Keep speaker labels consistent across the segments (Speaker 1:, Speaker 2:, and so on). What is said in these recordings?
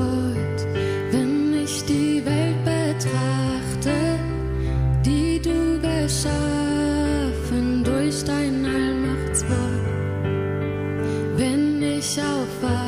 Speaker 1: Gott, wenn ich die Welt betrachte, die du geschaffen durch dein Allmachtswort, wenn ich aufwache.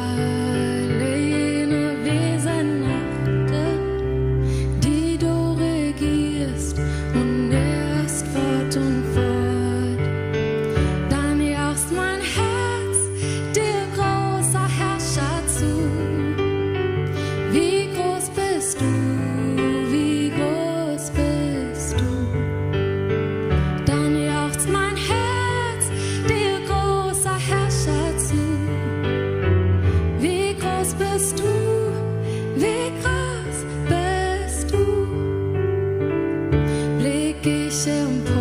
Speaker 1: So.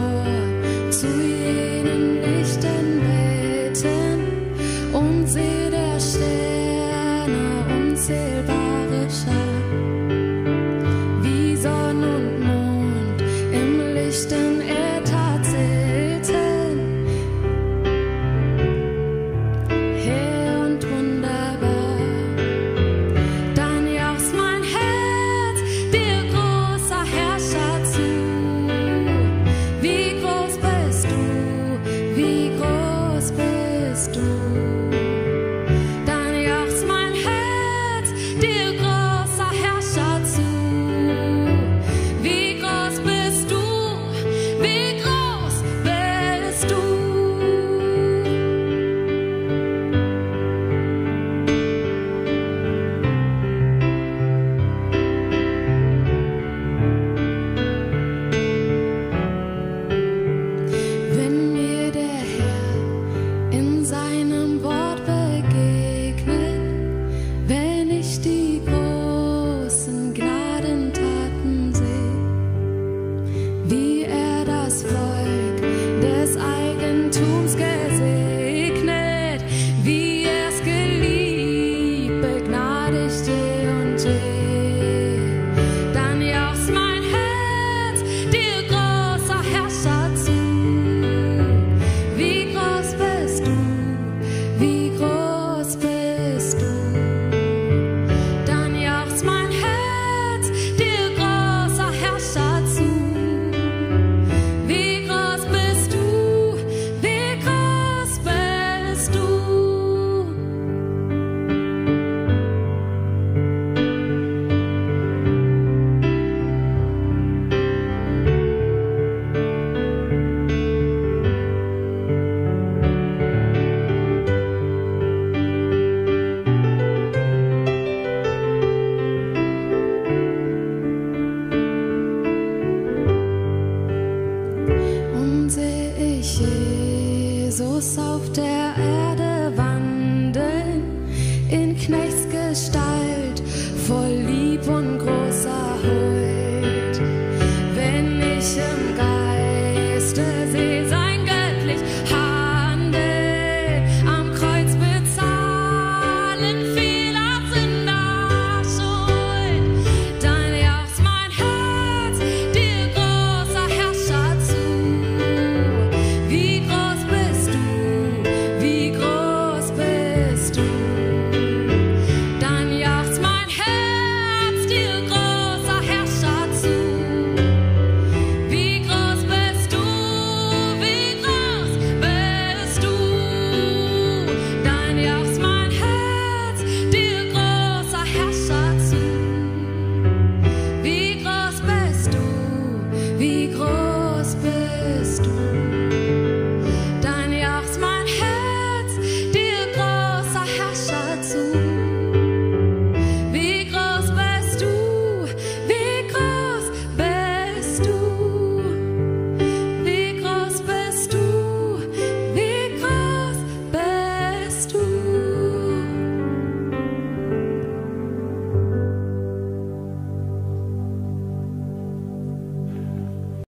Speaker 1: Be